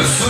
그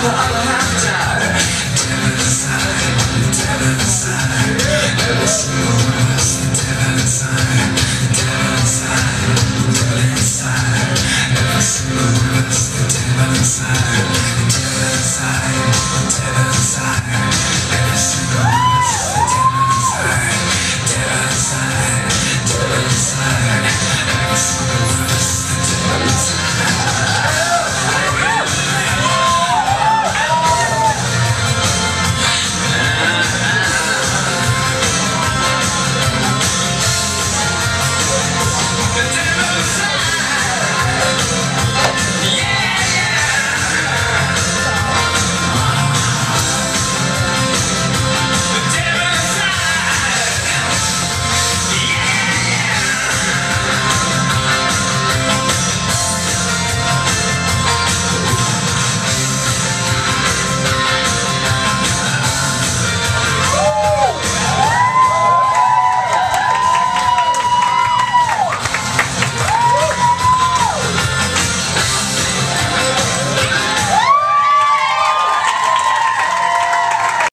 the island.